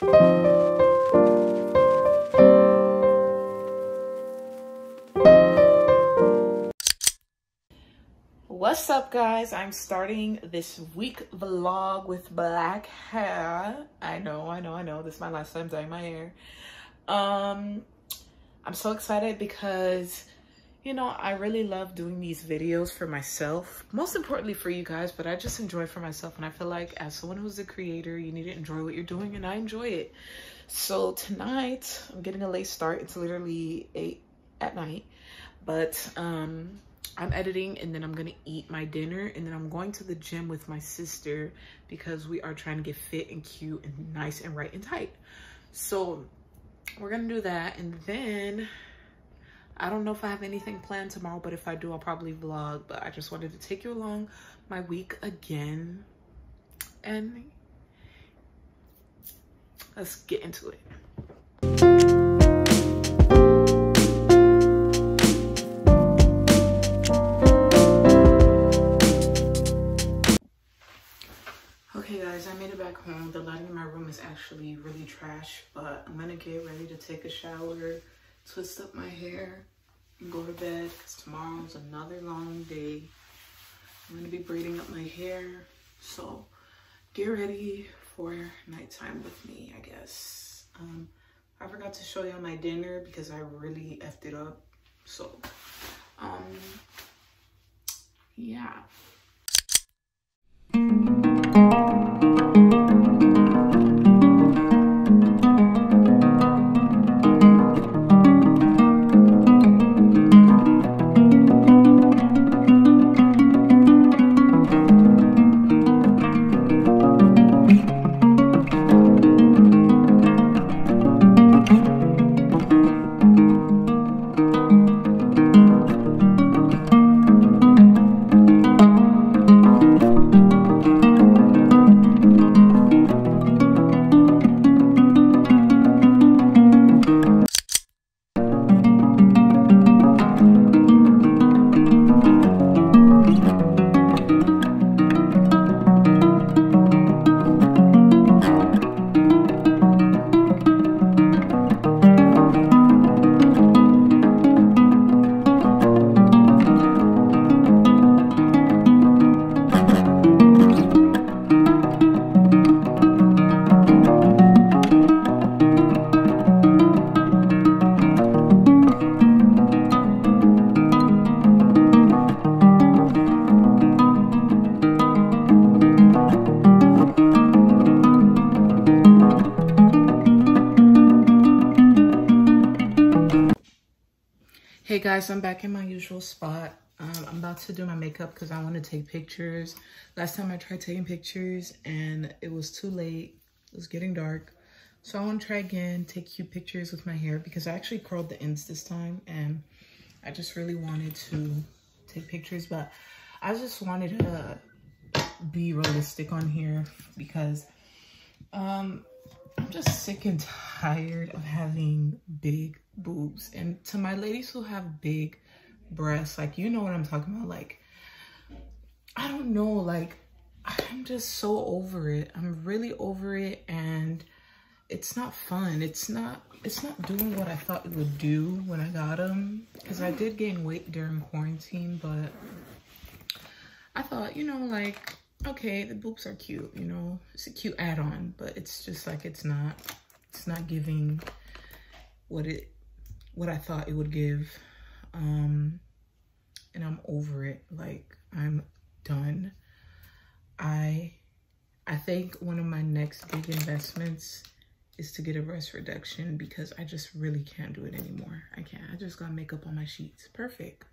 What's up guys? I'm starting this week vlog with black hair. I know, I know, I know. This is my last time dyeing my hair. Um, I'm so excited because, you know, I really love doing these videos for myself. Most importantly for you guys, but I just enjoy for myself. And I feel like as someone who's a creator, you need to enjoy what you're doing and I enjoy it. So tonight, I'm getting a late start. It's literally 8 at night. But, um, I'm editing and then I'm gonna eat my dinner and then I'm going to the gym with my sister because we are trying to get fit and cute and nice and right and tight. So we're gonna do that and then I don't know if I have anything planned tomorrow, but if I do, I'll probably vlog. But I just wanted to take you along my week again and let's get into it. Okay guys, I made it back home. The lighting in my room is actually really trash, but I'm gonna get ready to take a shower, twist up my hair, go to bed because tomorrow's another long day. I'm gonna be braiding up my hair, so get ready for nighttime with me, I guess. Um, I forgot to show y'all my dinner because I really effed it up. So, um, yeah. Hey guys, I'm back in my usual spot. Um, I'm about to do my makeup because I want to take pictures. Last time I tried taking pictures and it was too late. It was getting dark. So I want to try again, take cute pictures with my hair because I actually curled the ends this time and I just really wanted to take pictures. But I just wanted to be realistic on here because um, I'm just sick and tired of having big boobs. And to my ladies who have big breasts, like, you know what I'm talking about. Like, I don't know, like, I'm just so over it. I'm really over it. And it's not fun. It's not, it's not doing what I thought it would do when I got them. Because I did gain weight during quarantine, but I thought, you know, like, okay, the boobs are cute, you know, it's a cute add-on, but it's just like, it's not, it's not giving what it what I thought it would give. Um, and I'm over it. Like, I'm done. I, I think one of my next big investments is to get a breast reduction because I just really can't do it anymore. I can't. I just got makeup on my sheets. Perfect.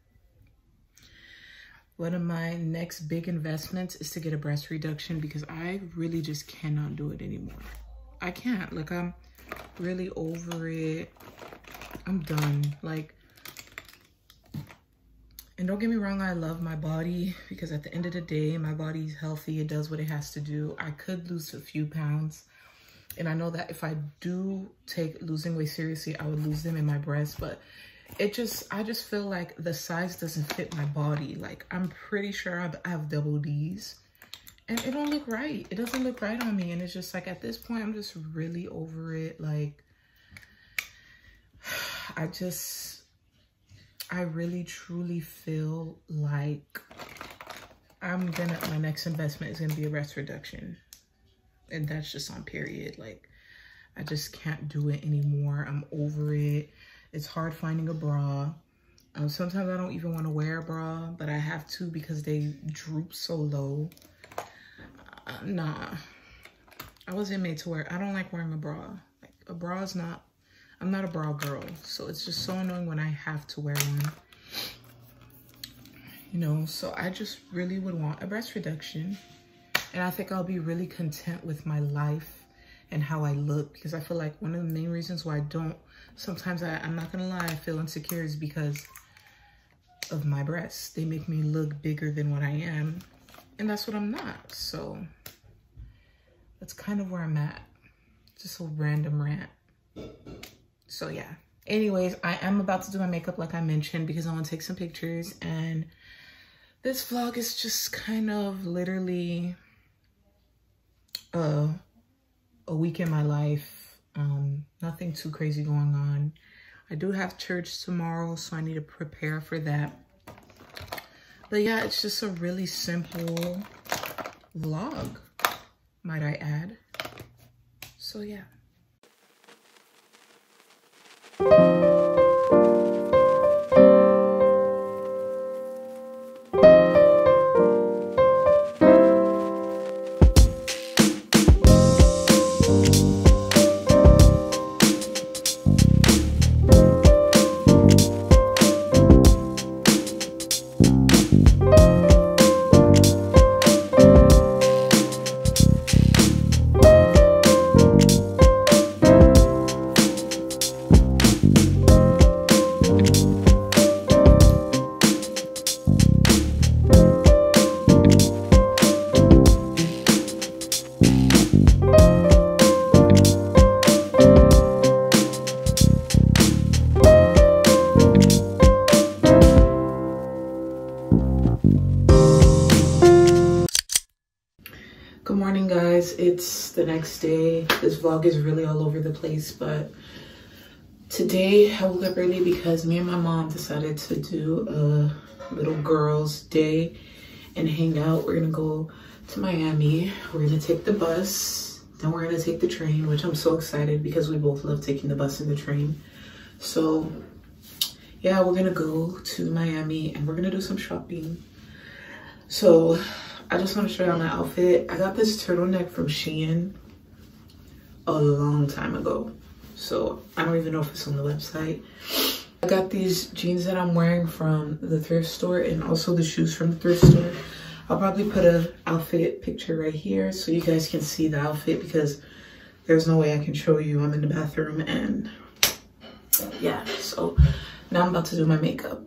One of my next big investments is to get a breast reduction because I really just cannot do it anymore. I can't. Like, I'm really over it. I'm done. Like, and don't get me wrong, I love my body because at the end of the day, my body's healthy. It does what it has to do. I could lose a few pounds. And I know that if I do take losing weight seriously, I would lose them in my breast. But it just, I just feel like the size doesn't fit my body. Like, I'm pretty sure I have double D's. And it don't look right. It doesn't look right on me. And it's just like, at this point, I'm just really over it. Like, I just, I really truly feel like I'm gonna, my next investment is gonna be a breast reduction. And that's just on period. Like, I just can't do it anymore. I'm over it. It's hard finding a bra. Um, sometimes I don't even want to wear a bra, but I have to because they droop so low. Nah, I wasn't made to wear, I don't like wearing a bra. Like a bra is not, I'm not a bra girl. So it's just so annoying when I have to wear one. You know, so I just really would want a breast reduction. And I think I'll be really content with my life and how I look because I feel like one of the main reasons why I don't, sometimes I, I'm not gonna lie, I feel insecure is because of my breasts. They make me look bigger than what I am. And that's what I'm not. So that's kind of where I'm at. Just a random rant. So yeah. Anyways, I am about to do my makeup like I mentioned because I want to take some pictures. And this vlog is just kind of literally uh, a week in my life. Um, nothing too crazy going on. I do have church tomorrow, so I need to prepare for that. But yeah, it's just a really simple vlog, might I add. So yeah. Morning, guys. It's the next day. This vlog is really all over the place, but today I woke up early because me and my mom decided to do a little girls' day and hang out. We're gonna go to Miami. We're gonna take the bus. Then we're gonna take the train, which I'm so excited because we both love taking the bus and the train. So yeah, we're gonna go to Miami and we're gonna do some shopping. So I just want to show y'all my outfit. I got this turtleneck from Shein a long time ago. So I don't even know if it's on the website. I got these jeans that I'm wearing from the thrift store and also the shoes from the thrift store. I'll probably put a outfit picture right here so you guys can see the outfit because there's no way I can show you. I'm in the bathroom and yeah, so now I'm about to do my makeup.